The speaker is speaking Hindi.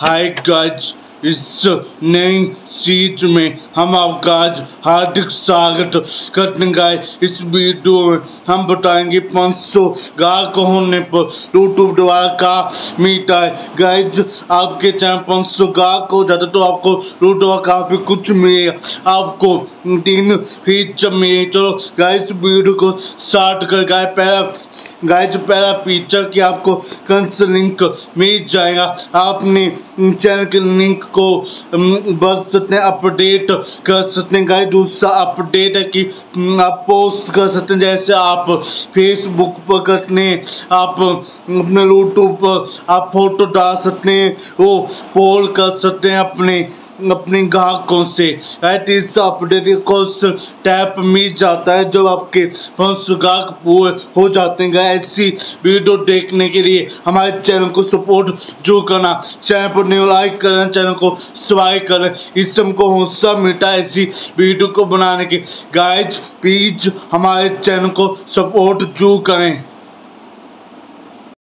हाय गाइस, इस नई सीट में हम आपका आज हार्दिक स्वागत हैं गाइस। इस वीडियो में हम बताएँगे 500 गाहक होने पर यूट्यूब द्वारा का मिलता है। गाइस, आपके चैनल 500 गाहक हो जाते तो आपको यूट्यूब काफ़ी कुछ मिलेगा आपको तीन फीचर मिले चलो गाइस, वीडियो को स्टार्ट कर गाय पहला गाइस पहला फीचर कि आपको कंस लिंक मिल जाएगा। आपने चैनल के लिंक को बढ़ सकते हैं अपडेट कर सकते हैं। गाइस दूसरा अपडेट है कि आप पोस्ट कर सकते हैं। जैसे आप फेसबुक पर करते आप अपने यूट्यूब पर आप फ़ोटो डाल सकते हैं, वो पोल कर सकते हैं अपने अपने ग्राहकों से तीसरा अपडेट कोर्स टैप मिल जाता है जब आपके पाँच ग्राहक पूरे हो जाते हैं। ऐसी वीडियो देखने के लिए हमारे चैनल को सपोर्ट जो करना। चैनल पर न्यू लाइक करना, चैनल को सब्सक्राइब करें इससे हमको हौसला मिलता है ऐसी वीडियो को बनाने के। गाइज़, प्लीज़ हमारे चैनल को सपोर्ट जो करें।